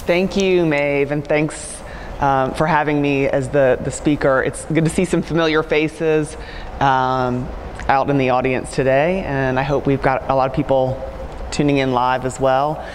Thank you, Maeve, and thanks um, for having me as the, the speaker. It's good to see some familiar faces um, out in the audience today, and I hope we've got a lot of people tuning in live as well.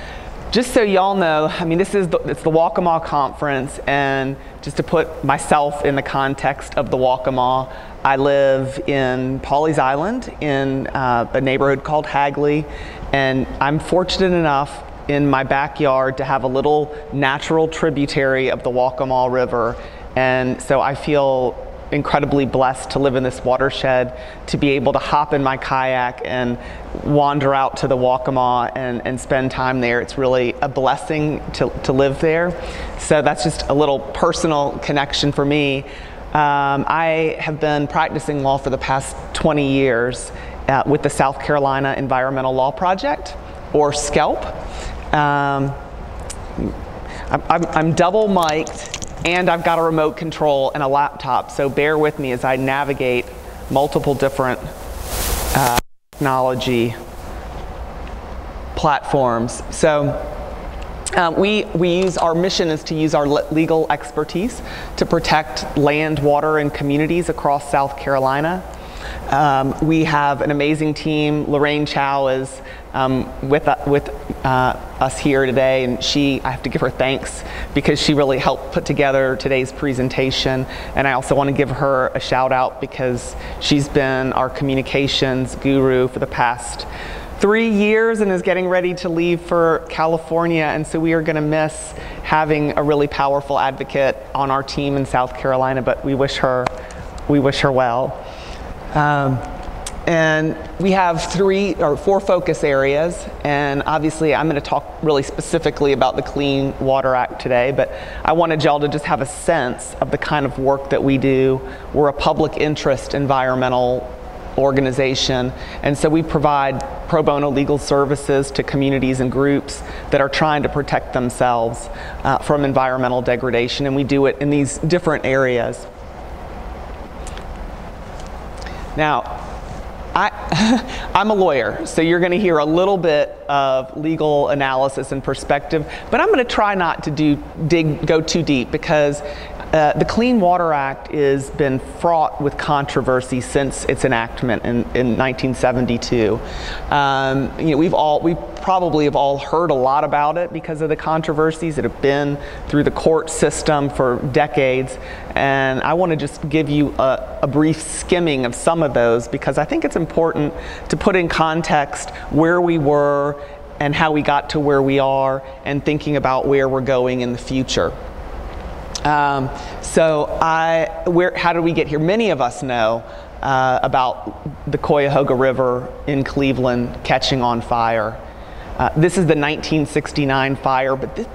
Just so y'all know, I mean, this is the, it's the Waccamaw Conference, and just to put myself in the context of the Waccamaw, I live in Pawleys Island in uh, a neighborhood called Hagley, and I'm fortunate enough in my backyard to have a little natural tributary of the Waccamaw River. And so I feel incredibly blessed to live in this watershed, to be able to hop in my kayak and wander out to the Waccamaw and, and spend time there. It's really a blessing to, to live there. So that's just a little personal connection for me. Um, I have been practicing law for the past 20 years uh, with the South Carolina Environmental Law Project, or SCELP. Um, I'm, I'm, double mic'd and I've got a remote control and a laptop, so bear with me as I navigate multiple different uh, technology platforms. So um, we, we use, our mission is to use our legal expertise to protect land, water, and communities across South Carolina. Um, we have an amazing team. Lorraine Chow is um, with, uh, with uh, us here today, and she, I have to give her thanks because she really helped put together today's presentation. And I also want to give her a shout out because she's been our communications guru for the past three years and is getting ready to leave for California. And so we are going to miss having a really powerful advocate on our team in South Carolina, but we wish her, we wish her well. Um, and we have three or four focus areas, and obviously I'm going to talk really specifically about the Clean Water Act today, but I wanted y'all to just have a sense of the kind of work that we do. We're a public interest environmental organization, and so we provide pro bono legal services to communities and groups that are trying to protect themselves uh, from environmental degradation, and we do it in these different areas. Now, I, I'm a lawyer, so you're going to hear a little bit of legal analysis and perspective, but I'm going to try not to do dig go too deep because uh, the Clean Water Act has been fraught with controversy since its enactment in, in 1972. Um, you know, we've all, we probably have all heard a lot about it because of the controversies that have been through the court system for decades. And I want to just give you a, a brief skimming of some of those because I think it's important to put in context where we were and how we got to where we are and thinking about where we're going in the future. Um, so I, where, how did we get here? Many of us know uh, about the Cuyahoga River in Cleveland catching on fire. Uh, this is the 1969 fire, but this,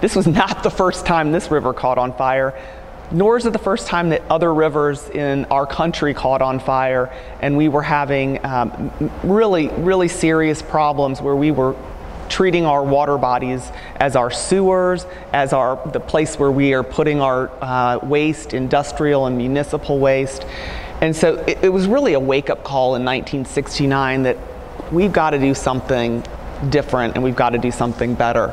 this was not the first time this river caught on fire nor is it the first time that other rivers in our country caught on fire and we were having um, really, really serious problems where we were treating our water bodies as our sewers, as our the place where we are putting our uh, waste, industrial and municipal waste. And so it, it was really a wake-up call in 1969 that we've got to do something different and we've got to do something better.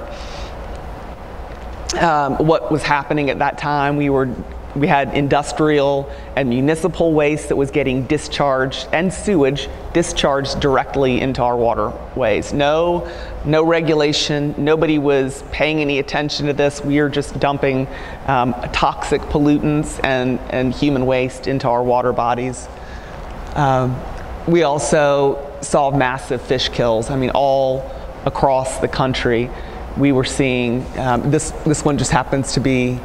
Um, what was happening at that time, we were we had industrial and municipal waste that was getting discharged and sewage discharged directly into our waterways. No, no regulation. Nobody was paying any attention to this. We are just dumping um, toxic pollutants and, and human waste into our water bodies. Um, we also saw massive fish kills. I mean, all across the country, we were seeing um, this. This one just happens to be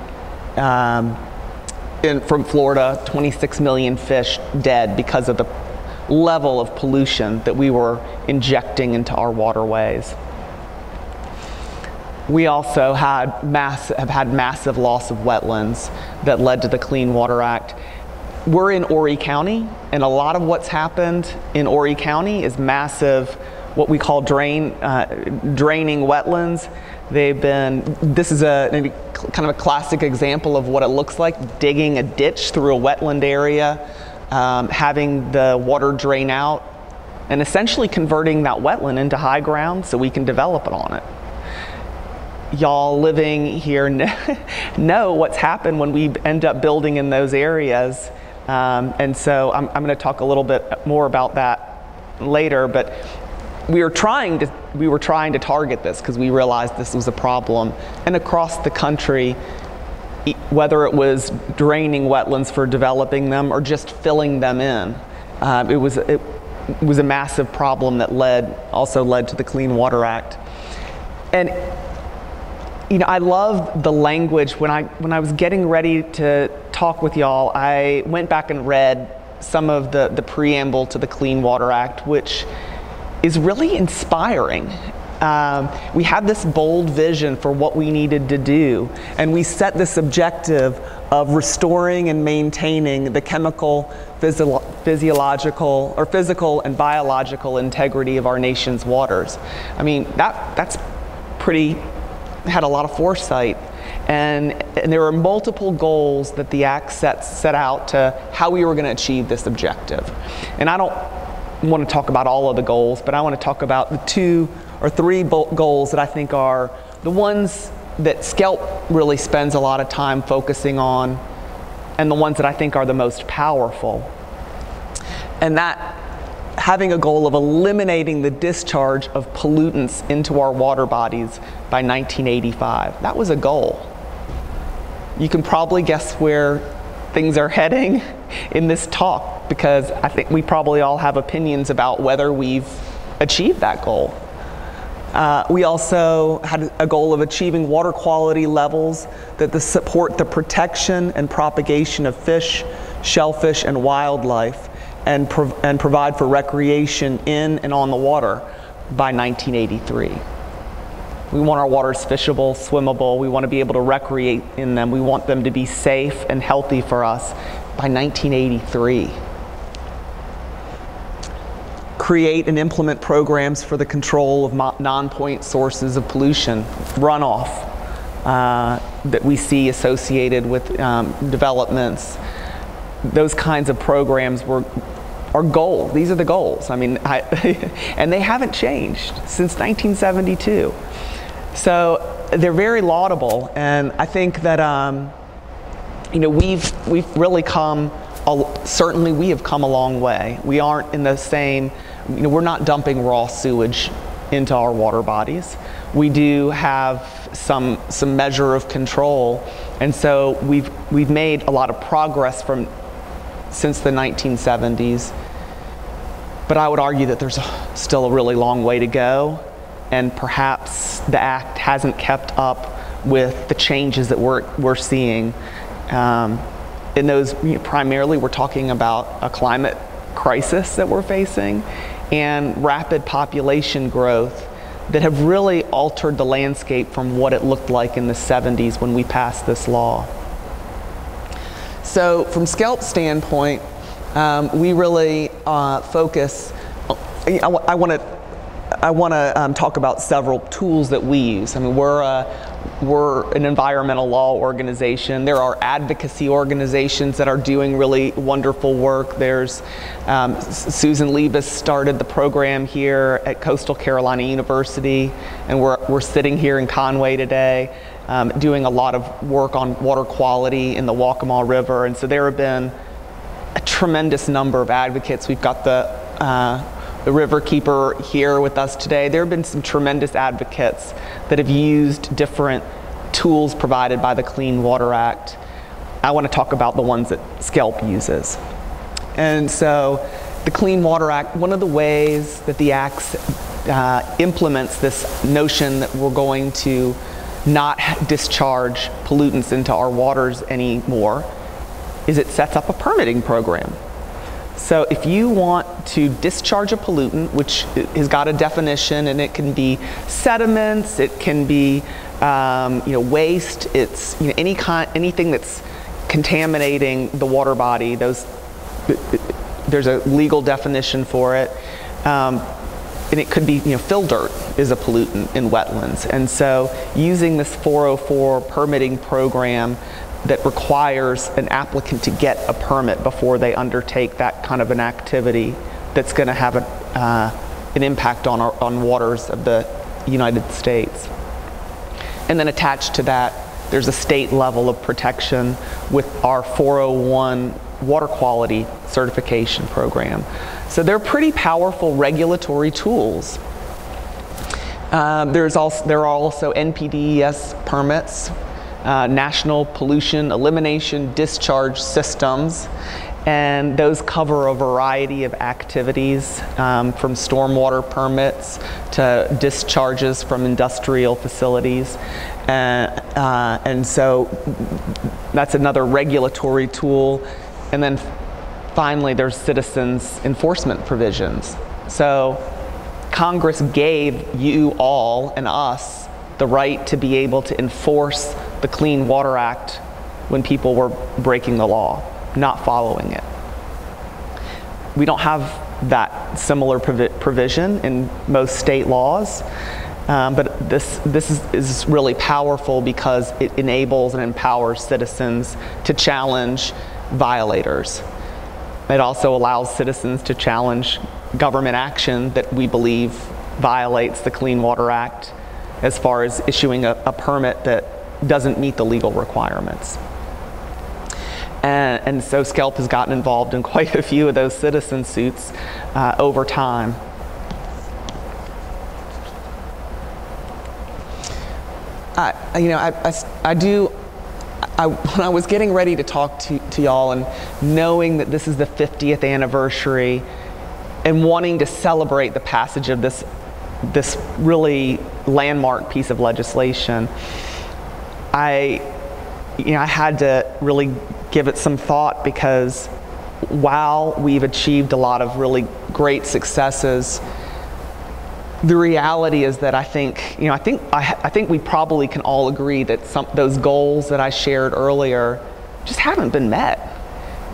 um, in, from Florida, 26 million fish dead because of the level of pollution that we were injecting into our waterways. We also had mass, have had massive loss of wetlands that led to the Clean Water Act. We're in Horry County, and a lot of what's happened in Horry County is massive, what we call drain, uh, draining wetlands They've been, this is a, kind of a classic example of what it looks like, digging a ditch through a wetland area, um, having the water drain out, and essentially converting that wetland into high ground so we can develop it on it. y'all living here know what's happened when we end up building in those areas. Um, and so I'm, I'm going to talk a little bit more about that later. But we were trying to we were trying to target this because we realized this was a problem. And across the country, whether it was draining wetlands for developing them or just filling them in, um, it was it was a massive problem that led also led to the Clean Water Act. And you know, I love the language. When I when I was getting ready to talk with y'all, I went back and read some of the the preamble to the Clean Water Act, which is really inspiring. Um, we had this bold vision for what we needed to do, and we set this objective of restoring and maintaining the chemical, physio- physiological, or physical and biological integrity of our nation's waters. I mean, that, that's pretty, had a lot of foresight. And, and there were multiple goals that the Act set, set out to how we were going to achieve this objective. And I don't want to talk about all of the goals, but I want to talk about the two or three goals that I think are the ones that SCELP really spends a lot of time focusing on and the ones that I think are the most powerful. And that having a goal of eliminating the discharge of pollutants into our water bodies by 1985. That was a goal. You can probably guess where things are heading in this talk because I think we probably all have opinions about whether we've achieved that goal. Uh, we also had a goal of achieving water quality levels that support the protection and propagation of fish, shellfish, and wildlife, and, prov- and provide for recreation in and on the water by 1983. We want our waters fishable, swimmable. We want to be able to recreate in them. We want them to be safe and healthy for us by 1983 create and implement programs for the control of non-point sources of pollution, runoff uh, that we see associated with um, developments. Those kinds of programs were our goal. These are the goals. I mean, I, and they haven't changed since 1972. So they're very laudable, and I think that um, you know we've we've really come. Certainly, we have come a long way. We aren't in the same you know, we're not dumping raw sewage into our water bodies. We do have some some measure of control, and so we've we've made a lot of progress from since the 1970s. But I would argue that there's still a really long way to go, and perhaps the act hasn't kept up with the changes that we're we're seeing. Um, in those, you know, primarily, we're talking about a climate crisis that we're facing and rapid population growth that have really altered the landscape from what it looked like in the 70s when we passed this law. So, from SCELP's standpoint, um, we really uh, focus. I, I want to I want to um, talk about several tools that we use. I mean, we're a, we're an environmental law organization. There are advocacy organizations that are doing really wonderful work. There's um, Susan Libes started the program here at Coastal Carolina University, and we're, we're sitting here in Conway today. Um, doing a lot of work on water quality in the Waccamaw River, and so there have been a tremendous number of advocates. We've got the uh, the river keeper here with us today. There have been some tremendous advocates that have used different tools provided by the Clean Water Act. I want to talk about the ones that SCELP uses. And so, the Clean Water Act, one of the ways that the Act uh, implements this notion that we're going to not discharge pollutants into our waters anymore is it sets up a permitting program. So if you want to discharge a pollutant, which has got a definition, and it can be sediments, it can be um, you know waste, it's you know, any kind, anything that's contaminating the water body. Those there's a legal definition for it. Um, and it could be, you know, fill dirt is a pollutant in wetlands. And so using this 404 permitting program that requires an applicant to get a permit before they undertake that kind of an activity that's going to have an, uh, an impact on, our, on waters of the United States. And then attached to that, there's a state level of protection with our 401 water quality certification program. So they're pretty powerful regulatory tools. Um, there's also, there are also NPDES permits, uh, National Pollution Elimination Discharge Systems, and those cover a variety of activities um, from stormwater permits to discharges from industrial facilities. Uh, uh, and so that's another regulatory tool. And then finally, there's citizens enforcement provisions. So Congress gave you all and us the right to be able to enforce the Clean Water Act when people were breaking the law, not following it. We don't have that similar provi provision in most state laws. Um, but this, this is, is, really powerful because it enables and empowers citizens to challenge violators. It also allows citizens to challenge government action that we believe violates the Clean Water Act as far as issuing a, a permit that doesn't meet the legal requirements. And, and, so SCELP has gotten involved in quite a few of those citizen suits uh, over time. I, you know, I, I, I do, I, when I was getting ready to talk to, to y'all and knowing that this is the 50th anniversary and wanting to celebrate the passage of this, this really landmark piece of legislation, I, you know, I had to really give it some thought because while we've achieved a lot of really great successes, the reality is that I think, you know, I think, I, I think we probably can all agree that some, those goals that I shared earlier just haven't been met.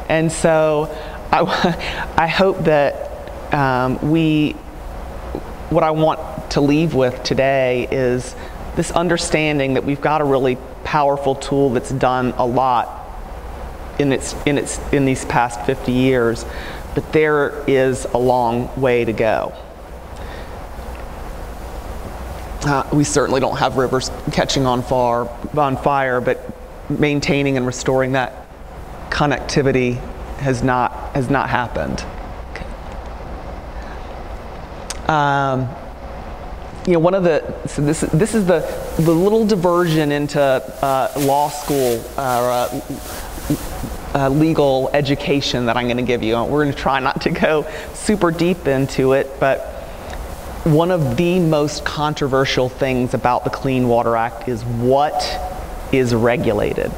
And so I, I hope that um, we, what I want to leave with today is this understanding that we've got a really powerful tool that's done a lot in, its, in, its, in these past 50 years, but there is a long way to go. Uh, we certainly don't have rivers catching on, far, on fire, but maintaining and restoring that connectivity has not, has not happened. Um, you know, one of the, so this, this is the, the little diversion into uh, law school uh, uh, legal education that I'm going to give you. We're going to try not to go super deep into it, but one of the most controversial things about the Clean Water Act is what is regulated.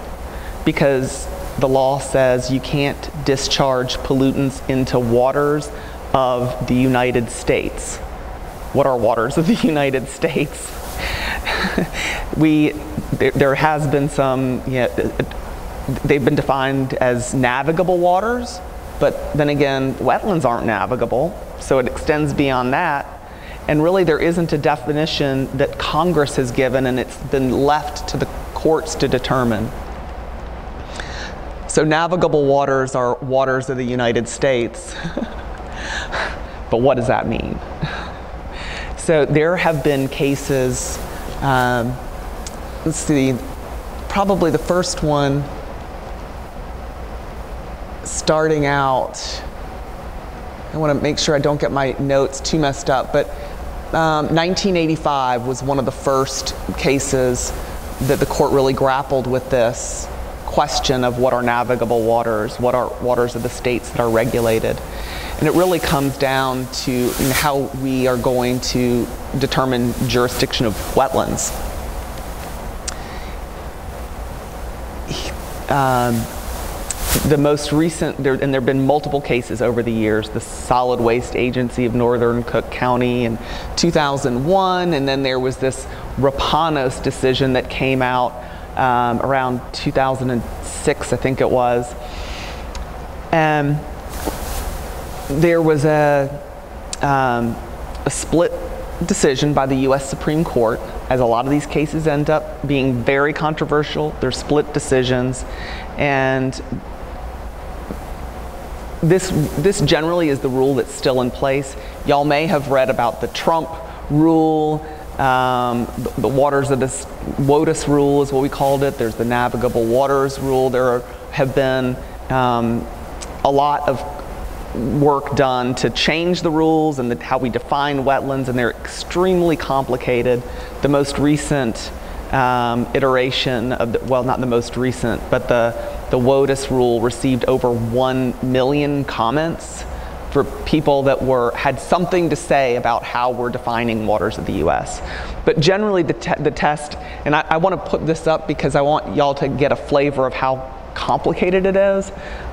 Because the law says you can't discharge pollutants into waters of the United States. What are waters of the United States? we, there, there, has been some, you know, they've been defined as navigable waters, but then again, wetlands aren't navigable, so it extends beyond that. And really, there isn't a definition that Congress has given, and it's been left to the courts to determine. So, navigable waters are waters of the United States. But what does that mean? So there have been cases, um, let's see, probably the first one starting out, I want to make sure I don't get my notes too messed up, but um, 1985 was one of the first cases that the court really grappled with this question of what are navigable waters, what are waters of the states that are regulated. And it really comes down to how we are going to determine jurisdiction of wetlands. Um, the most recent, there, and there have been multiple cases over the years, the Solid Waste Agency of Northern Cook County in 2001, and then there was this Rapanos decision that came out um, around 2006, I think it was. And there was a, um, a split decision by the U.S. Supreme Court, as a lot of these cases end up being very controversial. They're split decisions, and this this generally is the rule that's still in place. Y'all may have read about the Trump rule Um, the, the, waters of this WOTUS rule is what we called it. There's the navigable waters rule. There are, have been um, a lot of work done to change the rules and the, how we define wetlands, and they're extremely complicated. The most recent um, iteration of, the, well, not the most recent, but the, the WOTUS rule received over 1 million comments for people that were had something to say about how we're defining waters of the U.S. But generally, the, te the test, and I, I want to put this up because I want y'all to get a flavor of how complicated it is.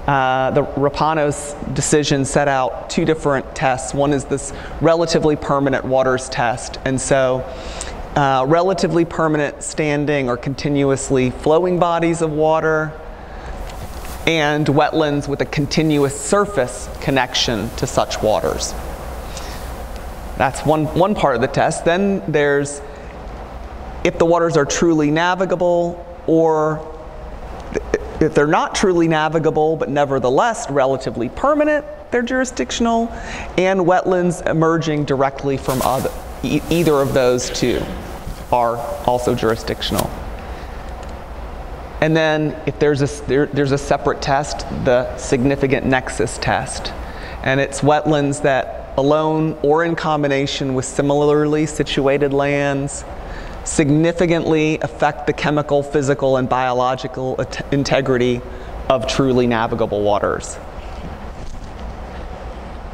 Uh, the Rapanos decision set out two different tests. One is this relatively permanent waters test, and so uh, relatively permanent standing or continuously flowing bodies of water and wetlands with a continuous surface connection to such waters. That's one, one part of the test. Then there's if the waters are truly navigable or if they're not truly navigable, but nevertheless relatively permanent, they're jurisdictional, and wetlands emerging directly from other, e either of those two are also jurisdictional. And then if there's a, there, there's a separate test, the significant nexus test. And it's wetlands that alone or in combination with similarly situated lands significantly affect the chemical, physical, and biological integrity of truly navigable waters.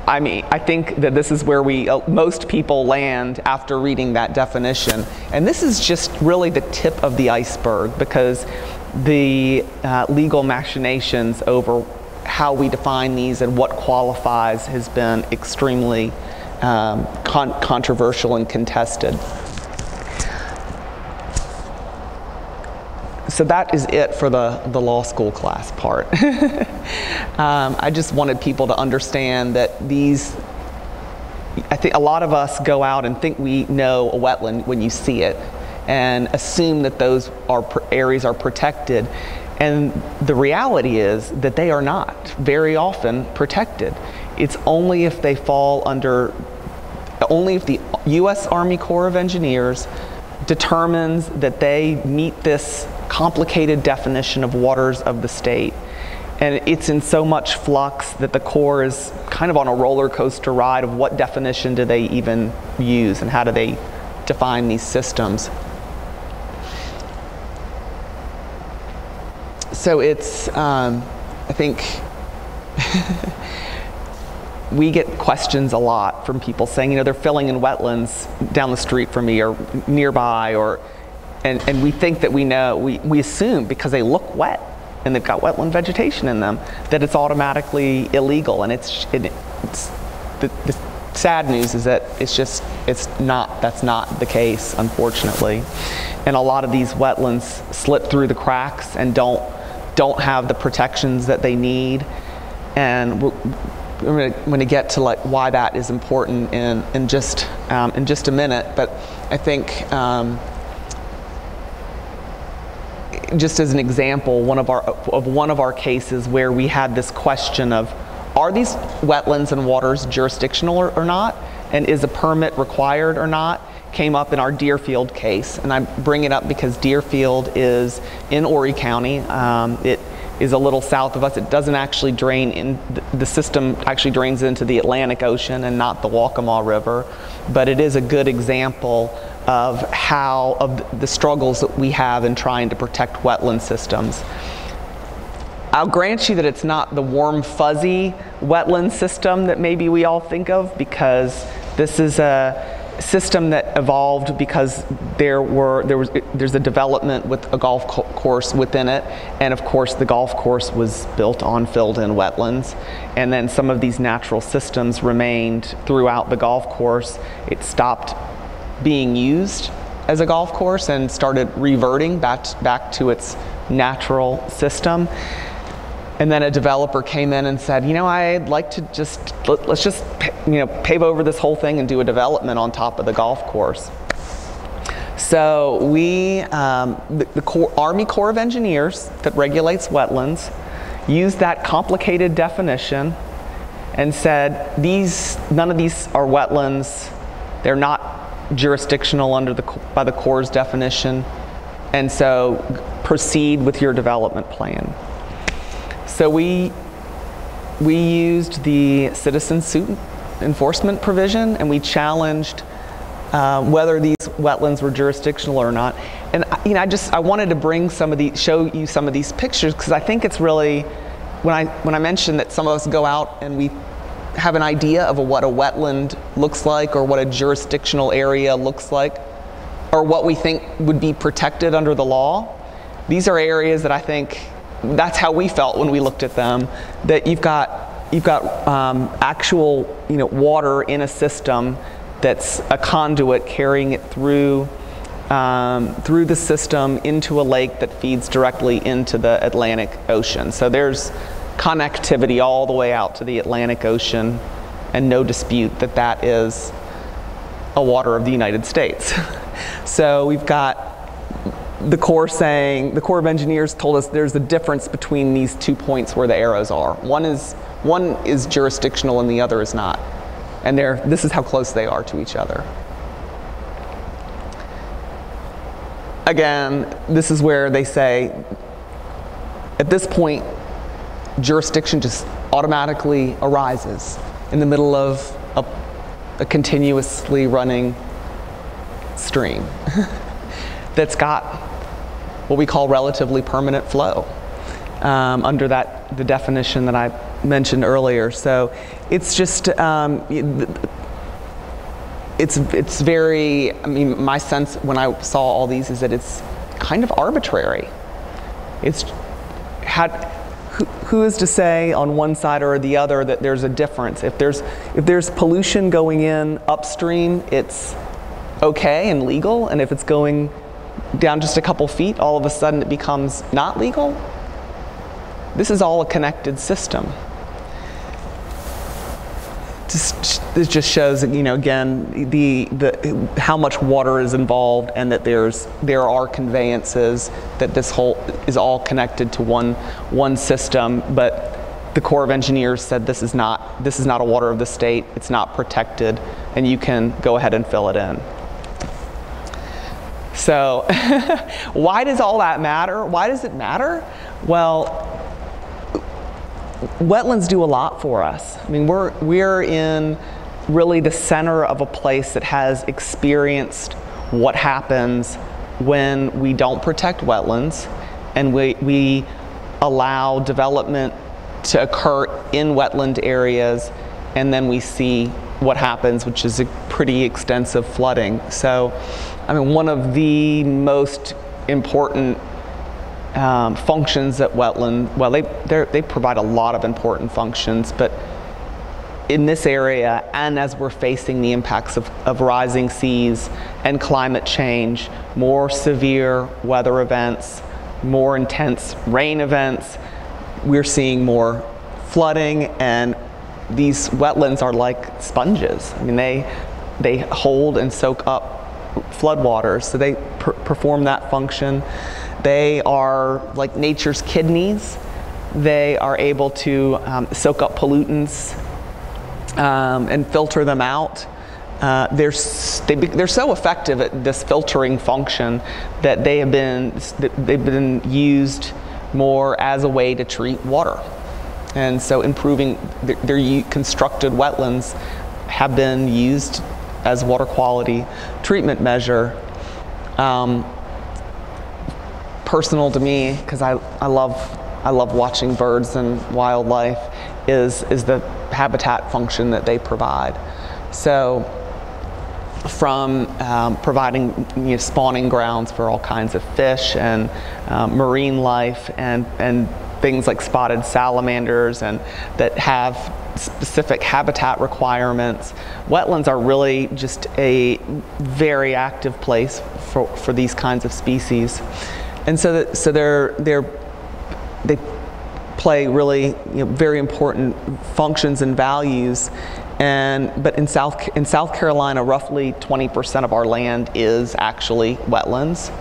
I mean, I think that this is where we, uh, most people land after reading that definition. And this is just really the tip of the iceberg because the uh, legal machinations over how we define these and what qualifies has been extremely um, con controversial and contested. so that is it for the, the law school class part. um, I just wanted people to understand that these, I think a lot of us go out and think we know a wetland when you see it and assume that those are areas are protected. And the reality is that they are not very often protected. It's only if they fall under, only if the U.S. Army Corps of Engineers determines that they meet this complicated definition of waters of the state. And it's in so much flux that the Corps is kind of on a roller coaster ride of what definition do they even use and how do they define these systems. So it's, um, I think, we get questions a lot from people saying, you know, they're filling in wetlands down the street from me or nearby or and, and we think that we know, we, we assume because they look wet and they've got wetland vegetation in them, that it's automatically illegal. And it's, it, it's the, the sad news is that it's just, it's not, that's not the case, unfortunately. And a lot of these wetlands slip through the cracks and don't, don't have the protections that they need. And we're, we're going to get to like why that is important in, in, just, um, in just a minute. But I think um, just as an example, one of our of one of our cases where we had this question of are these wetlands and waters jurisdictional or, or not, and is a permit required or not, came up in our Deerfield case, and I bring it up because Deerfield is in Horry County. Um, it is a little south of us. It doesn't actually drain in, the system actually drains into the Atlantic Ocean and not the Waccamaw River, but it is a good example of how, of the struggles that we have in trying to protect wetland systems. I'll grant you that it's not the warm, fuzzy wetland system that maybe we all think of because this is a system that evolved because there were there was there's a development with a golf co course within it. And of course the golf course was built on filled in wetlands. And then some of these natural systems remained throughout the golf course. It stopped being used as a golf course and started reverting back, back to its natural system. And then a developer came in and said, you know, I'd like to just, let, us just, you know, pave over this whole thing and do a development on top of the golf course. So we, um, the, the Corps, Army Corps of Engineers that regulates wetlands, used that complicated definition and said, these, none of these are wetlands, they're not jurisdictional under the by the Corps' definition, and so proceed with your development plan. So we we used the citizen suit enforcement provision, and we challenged uh, whether these wetlands were jurisdictional or not. And you know, I just I wanted to bring some of these, show you some of these pictures because I think it's really when I when I mentioned that some of us go out and we have an idea of a, what a wetland looks like or what a jurisdictional area looks like or what we think would be protected under the law. These are areas that I think that's how we felt when we looked at them. That you've got you've got um, actual you know water in a system that's a conduit carrying it through um, through the system into a lake that feeds directly into the Atlantic Ocean. So there's connectivity all the way out to the Atlantic Ocean, and no dispute that that is a water of the United States. so we've got the Corps saying, the Corps of Engineers told us there's a difference between these two points where the arrows are. One is, one is jurisdictional and the other is not. And they're, this is how close they are to each other. Again, this is where they say, at this point, jurisdiction just automatically arises in the middle of a, a continuously running stream that's got what we call relatively permanent flow um, under that the definition that I mentioned earlier. So it's just um, it's it's very. I mean, my sense when I saw all these is that it's kind of arbitrary. It's had who, who is to say on one side or the other that there's a difference? If there's if there's pollution going in upstream, it's okay and legal, and if it's going down just a couple feet, all of a sudden it becomes not legal. This is all a connected system. this just shows, you know, again, the, the, how much water is involved and that there's, there are conveyances, that this whole is all connected to one, one system, but the Corps of Engineers said this is not, this is not a water of the state, it's not protected, and you can go ahead and fill it in. So, why does all that matter? Why does it matter? Well, wetlands do a lot for us. I mean, we're, we're in really the center of a place that has experienced what happens when we don't protect wetlands and we, we allow development to occur in wetland areas and then we see what happens, which is a pretty extensive flooding. So I mean, one of the most important um, functions at wetland, well, they, they provide a lot of important functions, but in this area, and as we're facing the impacts of, of rising seas and climate change, more severe weather events, more intense rain events, we're seeing more flooding and these wetlands are like sponges. I mean, they, they hold and soak up floodwaters. So they per perform that function. They are like nature's kidneys. They are able to um, soak up pollutants um, and filter them out. Uh, they're, they, they're so effective at this filtering function that they have been, they've been used more as a way to treat water. And so improving their constructed wetlands have been used as water quality treatment measure. Um, personal to me, because I, I love I love watching birds and wildlife, is is the habitat function that they provide. So from um, providing you know, spawning grounds for all kinds of fish and um, marine life and, and things like spotted salamanders and that have specific habitat requirements. Wetlands are really just a very active place for, for these kinds of species. And so, that, so they're, they're, they play really you know, very important functions and values. And, but in South, in South Carolina, roughly 20% of our land is actually wetlands.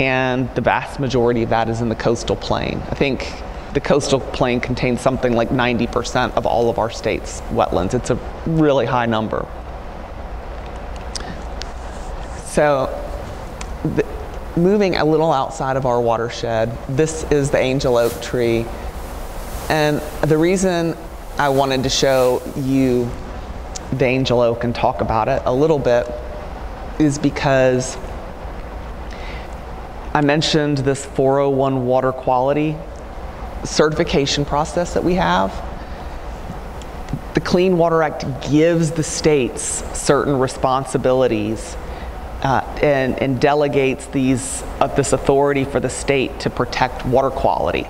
And the vast majority of that is in the coastal plain. I think the coastal plain contains something like 90% of all of our state's wetlands. It's a really high number. So, the, moving a little outside of our watershed, this is the angel oak tree. And the reason I wanted to show you the angel oak and talk about it a little bit is because I mentioned this 401 water quality certification process that we have. The Clean Water Act gives the states certain responsibilities uh, and, and, delegates these, uh, this authority for the state to protect water quality.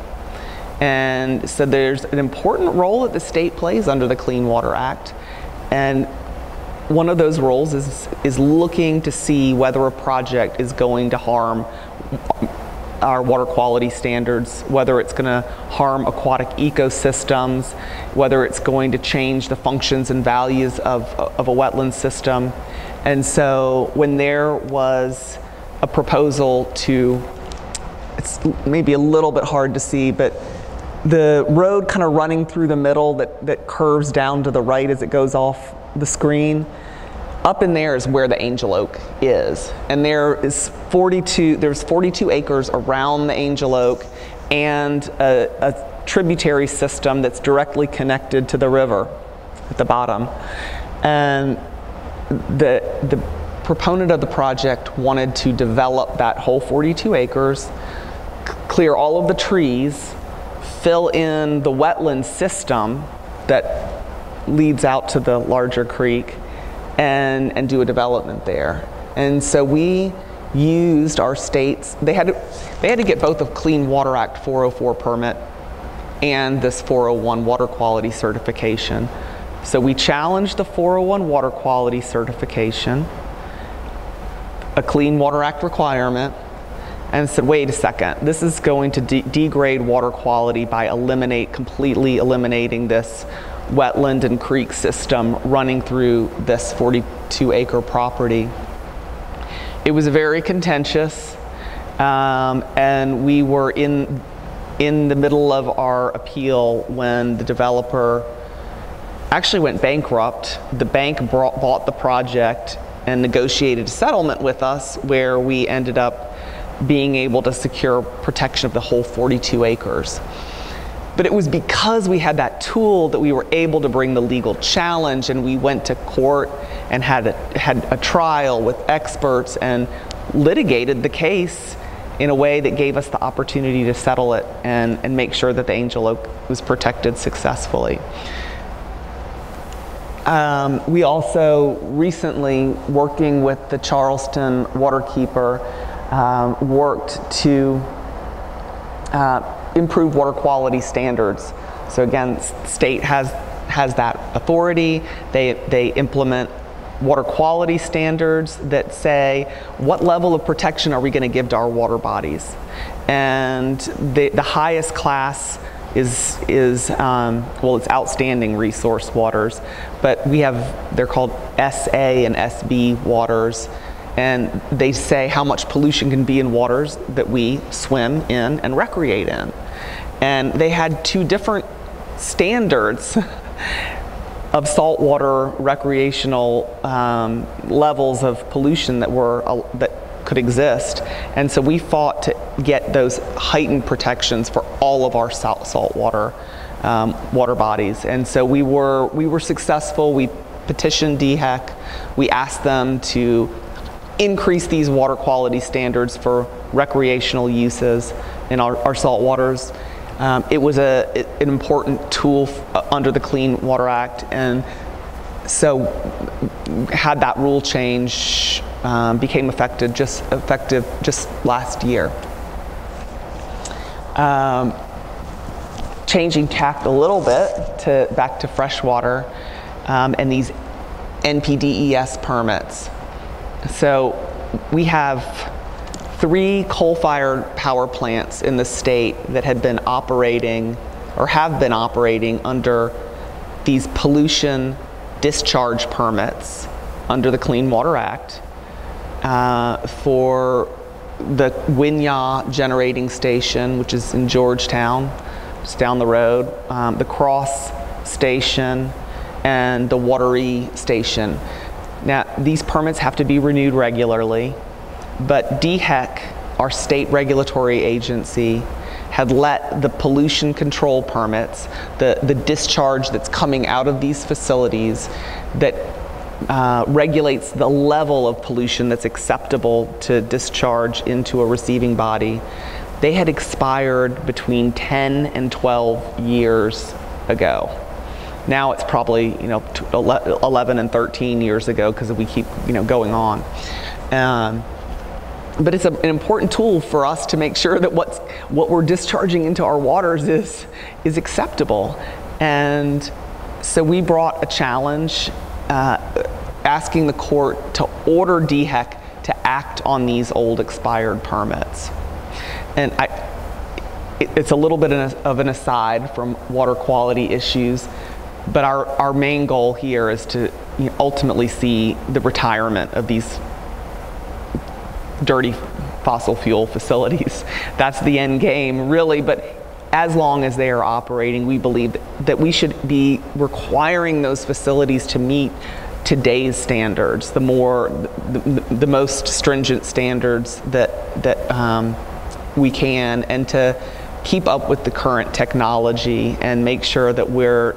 And so there's an important role that the state plays under the Clean Water Act. And one of those roles is, is looking to see whether a project is going to harm our water quality standards, whether it's going to harm aquatic ecosystems, whether it's going to change the functions and values of, of a wetland system. And so when there was a proposal to, it's maybe a little bit hard to see, but the road kind of running through the middle that, that curves down to the right as it goes off the screen, up in there is where the angel oak is. And there is 42, there's 42 acres around the angel oak and a, a tributary system that's directly connected to the river at the bottom. And the, the proponent of the project wanted to develop that whole 42 acres, clear all of the trees, fill in the wetland system that leads out to the larger creek, and, and do a development there. And so we used our states, they had to, they had to get both a Clean Water Act 404 permit and this 401 water quality certification. So we challenged the 401 water quality certification, a Clean Water Act requirement, and said, wait a second, this is going to de degrade water quality by eliminate, completely eliminating this wetland and creek system running through this 42 acre property. It was very contentious, um, and we were in, in the middle of our appeal when the developer actually went bankrupt. The bank brought, bought the project and negotiated a settlement with us where we ended up being able to secure protection of the whole 42 acres. But it was because we had that tool that we were able to bring the legal challenge and we went to court and had a, had a trial with experts and litigated the case in a way that gave us the opportunity to settle it and, and make sure that the angel oak was protected successfully. Um, we also recently, working with the Charleston Waterkeeper, um, worked to uh, improve water quality standards. So again, state has has that authority. They they implement water quality standards that say what level of protection are we going to give to our water bodies, and the the highest class is is um, well it's outstanding resource waters, but we have they're called SA and SB waters and they say how much pollution can be in waters that we swim in and recreate in. And they had two different standards of saltwater recreational um, levels of pollution that were uh, that could exist. And so we fought to get those heightened protections for all of our salt saltwater um, water bodies. And so we were we were successful. We petitioned DHEC. We asked them to increase these water quality standards for recreational uses in our, our salt waters. Um, it was a, an important tool uh, under the Clean Water Act, and so had that rule change um, became effective just effective just last year. Um, changing tack a little bit to back to freshwater um, and these NPDES permits. So we have three coal-fired power plants in the state that had been operating or have been operating under these pollution discharge permits under the Clean Water Act uh, for the Winyah Generating Station, which is in Georgetown, just down the road, um, the Cross Station, and the Wateree Station Now, these permits have to be renewed regularly, but DHEC, our state regulatory agency, had let the pollution control permits, the, the discharge that's coming out of these facilities that uh, regulates the level of pollution that's acceptable to discharge into a receiving body, they had expired between 10 and 12 years ago. Now it's probably you know 11 and 13 years ago because we keep you know going on. Um, but it's a, an important tool for us to make sure that what's, what we're discharging into our waters is, is acceptable. And so we brought a challenge uh, asking the court to order DHEC to act on these old expired permits. And I, it, it's a little bit of an aside from water quality issues, but our, our main goal here is to you know, ultimately see the retirement of these dirty fossil fuel facilities. That's the end game, really. But as long as they are operating, we believe that we should be requiring those facilities to meet today's standards, the more, the, the most stringent standards that that um, we can, and to keep up with the current technology and make sure that we're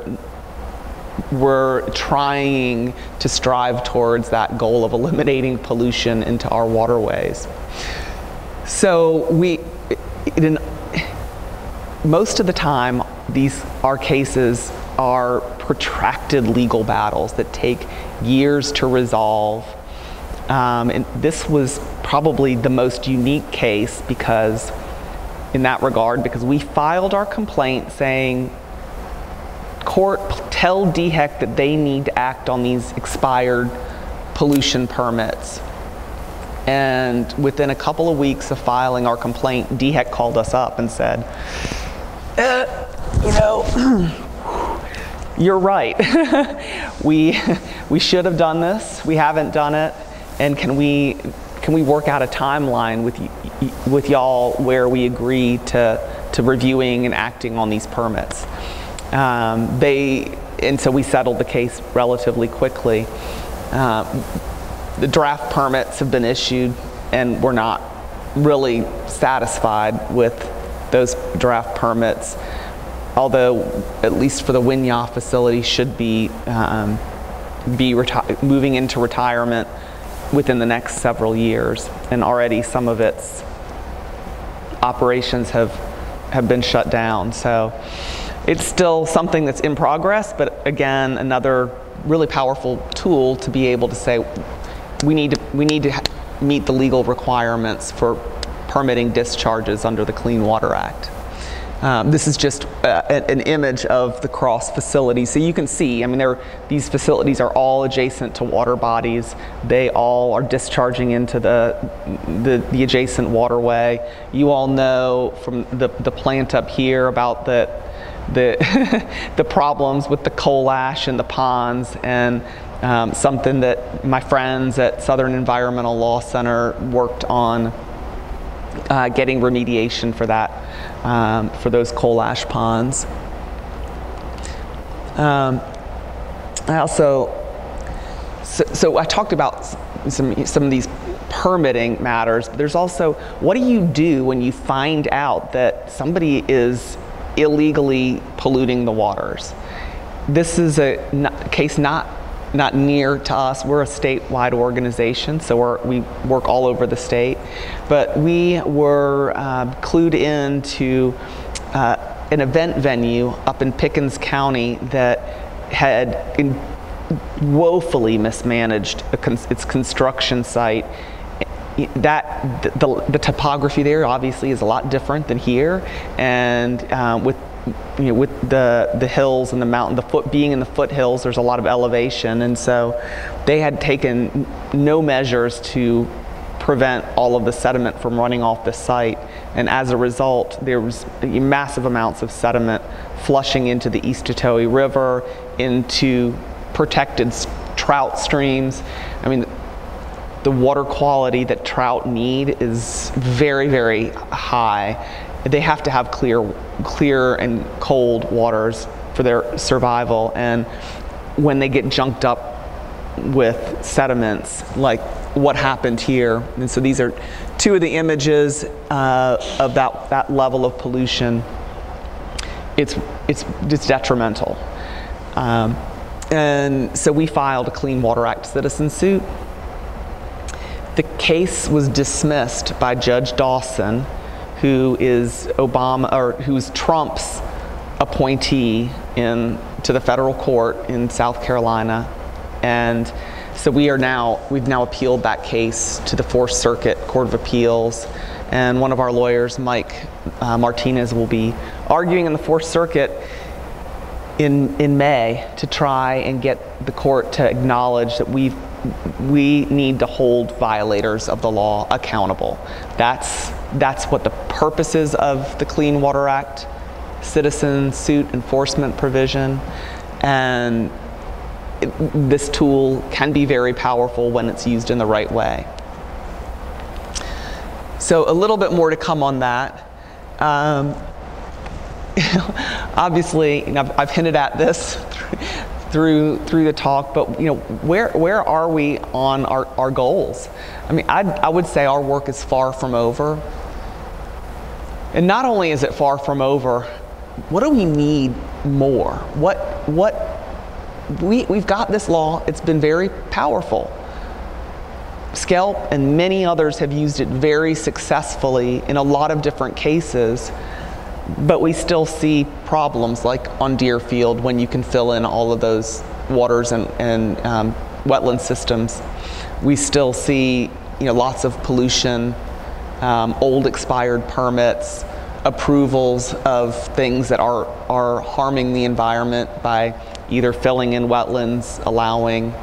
we're trying to strive towards that goal of eliminating pollution into our waterways. So we, in, most of the time, these our cases are protracted legal battles that take years to resolve. Um, and this was probably the most unique case because, in that regard, because we filed our complaint saying court tell DHEC that they need to act on these expired pollution permits. And within a couple of weeks of filing our complaint, DHEC called us up and said, uh, you know, you're right. we, we should have done this. We haven't done it. And can we, can we work out a timeline with, with y'all where we agree to, to reviewing and acting on these permits? Um, they, and so we settled the case relatively quickly. Uh, the draft permits have been issued, and we're not really satisfied with those draft permits. Although, at least for the Winyah facility, should be um, be moving into retirement within the next several years, and already some of its operations have have been shut down. So it's still something that's in progress, but again, another really powerful tool to be able to say we need to, we need to meet the legal requirements for permitting discharges under the Clean Water Act. Um, this is just uh, an image of the cross facility. So you can see, I mean, these facilities are all adjacent to water bodies. They all are discharging into the, the, the adjacent waterway. You all know from the, the plant up here about the, the, the problems with the coal ash and the ponds and um, something that my friends at Southern Environmental Law Center worked on uh, getting remediation for that, um, for those coal ash ponds. Um, I also, so, so, I talked about some, some of these permitting matters, but there's also what do you do when you find out that somebody is illegally polluting the waters. This is a case not not near to us. We're a statewide organization, so we work all over the state. But we were uh, clued in to uh, an event venue up in Pickens County that had woefully mismanaged its construction site that the, the, topography there obviously is a lot different than here, and um, with you know, with the the hills and the mountain, the foot being in the foothills, there's a lot of elevation, and so they had taken no measures to prevent all of the sediment from running off the site, and as a result, there was massive amounts of sediment flushing into the Eastatoe River, into protected trout streams. I mean, the water quality that trout need is very, very high. They have to have clear, clear and cold waters for their survival. And when they get junked up with sediments like what happened here. And so these are two of the images uh, of that, that level of pollution. It's, it's, it's detrimental. Um, and so we filed a Clean Water Act citizen suit. The case was dismissed by Judge Dawson, who is Obama or who's Trump's appointee in to the federal court in South Carolina, and so we are now we've now appealed that case to the Fourth Circuit Court of Appeals, and one of our lawyers, Mike uh, Martinez, will be arguing in the Fourth Circuit in in May to try and get the court to acknowledge that we we need to hold violators of the law accountable. That's that's what the purposes of the Clean Water Act citizen suit enforcement provision. And it, this tool can be very powerful when it's used in the right way. So a little bit more to come on that. Um, obviously, I've, I've, hinted at this through through the talk, but you know, where where are we on our, our goals? I mean, I'd, I would say our work is far from over. And not only is it far from over, what do we need more? What, what, we, we've got this law, it's been very powerful. SCELP and many others have used it very successfully in a lot of different cases, but we still see problems like on Deerfield when you can fill in all of those waters and, and um, wetland systems. We still see you know, lots of pollution, um, old expired permits, approvals of things that are, are harming the environment by either filling in wetlands, allowing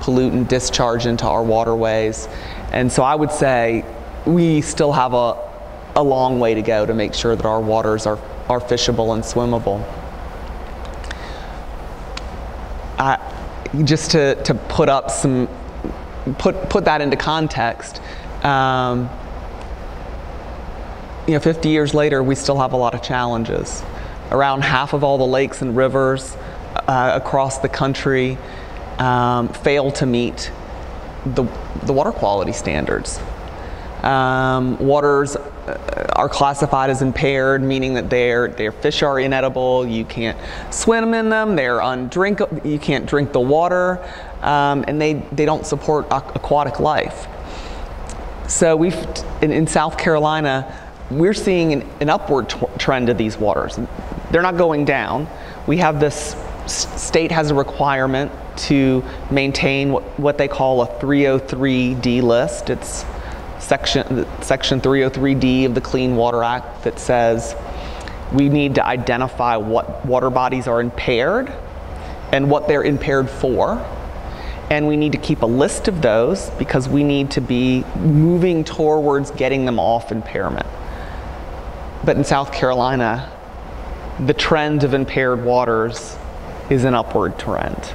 pollutant discharge into our waterways. And so I would say we still have a, a long way to go to make sure that our waters are, are fishable and swimmable. I, just to, to put up some, put, put that into context, um, you know, 50 years later, we still have a lot of challenges. Around half of all the lakes and rivers uh, across the country um, fail to meet the, the water quality standards. Um, waters uh, are classified as impaired, meaning that their their fish are inedible. You can't swim in them. They're undrinkable. You can't drink the water, um, and they they don't support aquatic life. So we've in, in South Carolina, we're seeing an, an upward trend of these waters. They're not going down. We have this state has a requirement to maintain what, what they call a 303D list. It's section, section 303D of the Clean Water Act that says we need to identify what water bodies are impaired and what they're impaired for. And we need to keep a list of those because we need to be moving towards getting them off impairment. But in South Carolina, the trend of impaired waters is an upward trend.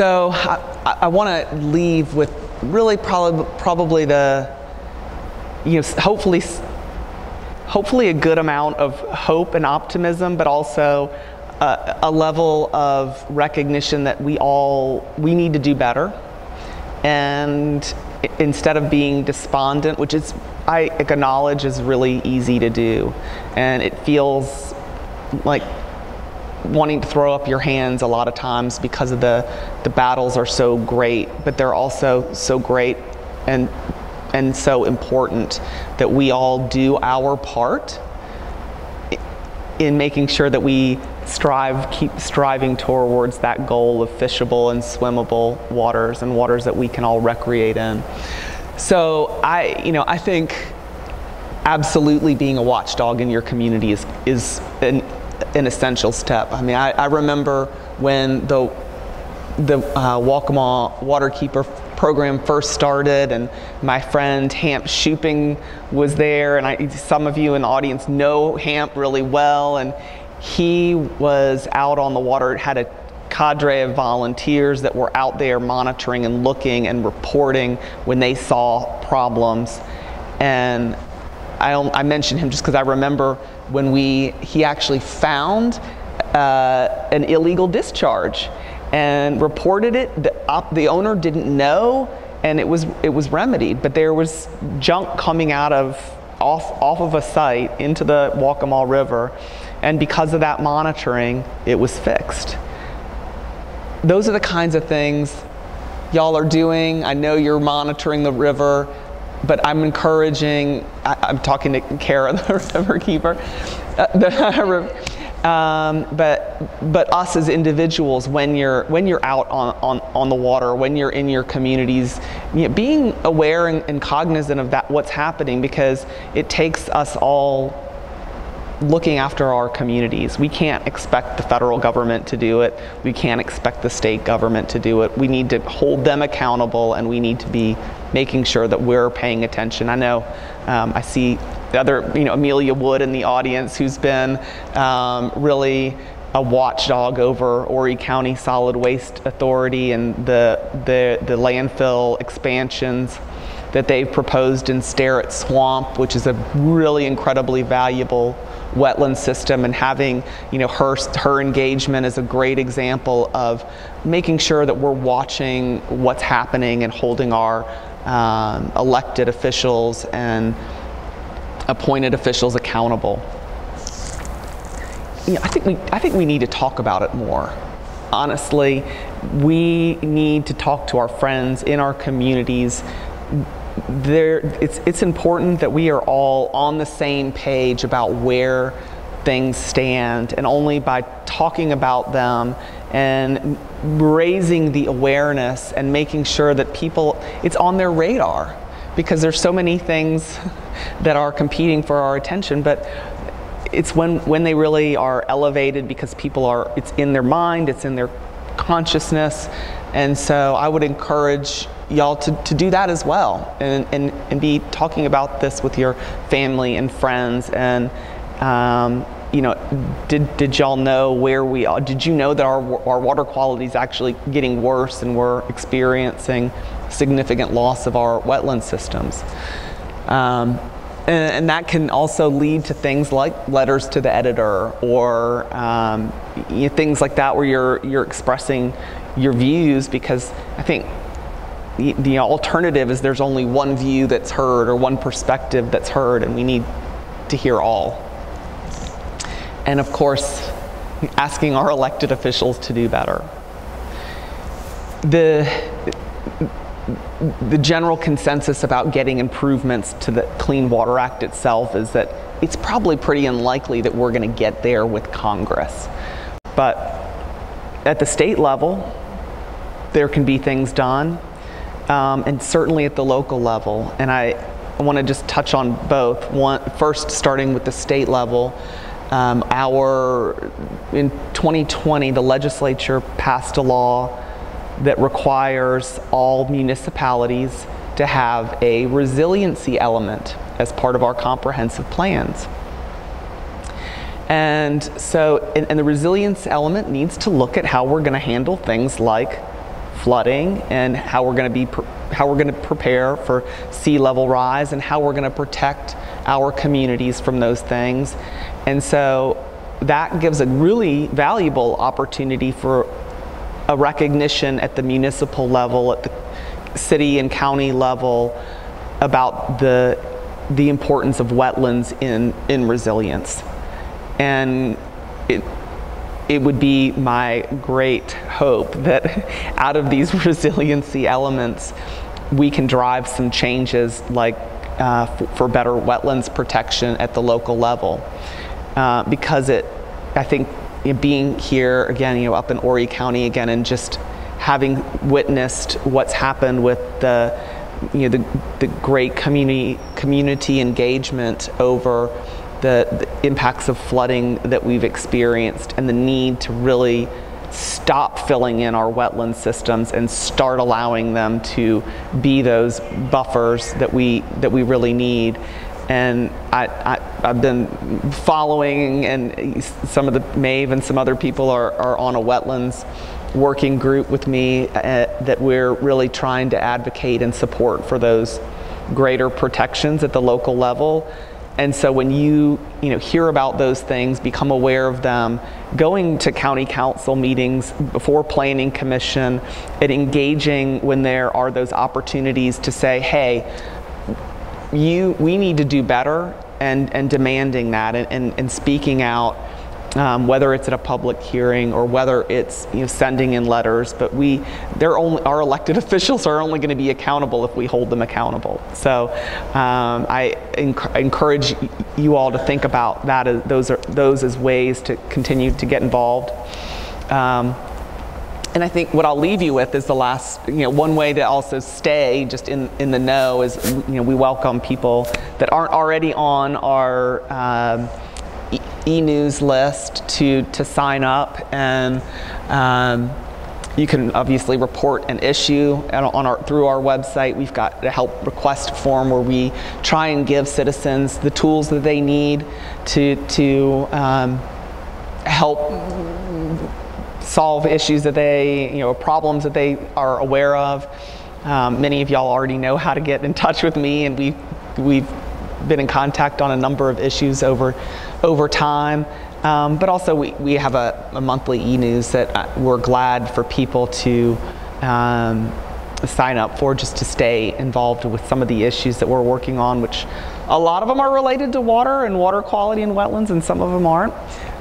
So I, I want to leave with really probably, probably the, you know, hopefully, hopefully a good amount of hope and optimism, but also a, a level of recognition that we all, we need to do better. And instead of being despondent, which is I acknowledge is really easy to do, and it feels like wanting to throw up your hands a lot of times because of the the battles are so great, but they're also so great and and so important that we all do our part in making sure that we strive, keep striving towards that goal of fishable and swimmable waters and waters that we can all recreate in. So I, you know, I think absolutely being a watchdog in your community is, is an, an essential step. I mean, I, I remember when the, the uh, Waccamaw Waterkeeper program first started and my friend Hamp Shuping was there and I, some of you in the audience know Hamp really well and he was out on the water, had a cadre of volunteers that were out there monitoring and looking and reporting when they saw problems. And I, I mentioned him just because I remember when we, he actually found uh, an illegal discharge and reported it. The, op- the owner didn't know, and it was it was remedied. But there was junk coming out of off off of a site into the Waccamaw River, and because of that monitoring, it was fixed. Those are the kinds of things y'all are doing. I know you're monitoring the river, but I'm encouraging. I, am talking to Cara, the river keeper. Uh, um, but but us as individuals, when you're when you're out on, on, on the water, when you're in your communities, you know, being aware and, and cognizant of that what's happening because it takes us all looking after our communities. We can't expect the federal government to do it. We can't expect the state government to do it. We need to hold them accountable and we need to be making sure that we're paying attention. I know um, I see the other, you know, Amelia Wood in the audience who's been um, really a watchdog over Horry County Solid Waste Authority and the, the, the landfill expansions that they've proposed in Sterrett Swamp, which is a really incredibly valuable wetland system and having you know her her engagement is a great example of making sure that we're watching what's happening and holding our um, elected officials and appointed officials accountable. You know, I think we I think we need to talk about it more. Honestly, we need to talk to our friends in our communities. There, it's it's important that we are all on the same page about where things stand, and only by talking about them and raising the awareness and making sure that people it's on their radar because there's so many things that are competing for our attention but it's when when they really are elevated because people are it's in their mind it's in their consciousness. And so i would encourage y'all to, to do that as well and, and, and be talking about this with your family and friends and um, you know, did, did y'all know where we are? Did you know that our, our water quality is actually getting worse and we're experiencing significant loss of our wetland systems? Um, and, and, that can also lead to things like letters to the editor or um, you know, things like that where you're, you're expressing your views because I think the, the alternative is there's only one view that's heard or one perspective that's heard and we need to hear all and of course, asking our elected officials to do better. The, the general consensus about getting improvements to the Clean Water Act itself is that it's probably pretty unlikely that we're going to get there with Congress. But at the state level, there can be things done, um, and certainly at the local level. And I, I want to just touch on both. One, first, starting with the state level. Um, our in 2020, the legislature passed a law that requires all municipalities to have a resiliency element as part of our comprehensive plans. And so, and, and the resilience element needs to look at how we're going to handle things like flooding and how we're going to be how we're going to prepare for sea level rise and how we're going to protect our communities from those things and so that gives a really valuable opportunity for a recognition at the municipal level, at the city and county level about the, the importance of wetlands in, in resilience. And it, it would be my great hope that out of these resiliency elements, we can drive some changes like uh, for better wetlands protection at the local level. Uh, because it, I think, you know, being here again, you know, up in Horry County again, and just having witnessed what's happened with the, you know, the, the great community community engagement over the, the impacts of flooding that we've experienced, and the need to really stop filling in our wetland systems and start allowing them to be those buffers that we that we really need and I, have been following, and some of the Mave and some other people are, are on a wetlands working group with me uh, that we're really trying to advocate and support for those greater protections at the local level. And so when you you know hear about those things, become aware of them, going to county council meetings before planning commission, and engaging when there are those opportunities to say, hey, you we need to do better, and and demanding that and, and, and speaking out um, whether it's at a public hearing or whether it's you know, sending in letters. But we, they're only our elected officials are only going to be accountable if we hold them accountable. So um, I enc- encourage you all to think about that. As, those are those as ways to continue to get involved. Um, and I think what I'll leave you with is the last, you know, one way to also stay just in, in the know is, you know, we welcome people that aren't already on our um, e-news list to to sign up and um, you can obviously report an issue on our, through our website. We've got a help request form where we try and give citizens the tools that they need to, to um, help solve issues that they, you know, problems that they are aware of. Um, many of y'all already know how to get in touch with me, and we we've been in contact on a number of issues over over time. Um, but also, we, we have a, a monthly e news that uh, we're glad for people to um, sign up for just to stay involved with some of the issues that we're working on, which a lot of them are related to water and water quality and wetlands, and some of them aren't.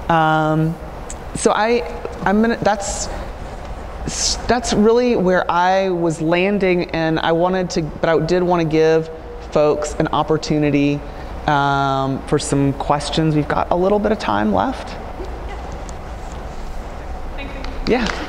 Um, so I, I'm gonna. That's that's really where I was landing, and I wanted to, but I did want to give folks an opportunity um, for some questions. We've got a little bit of time left. Yeah.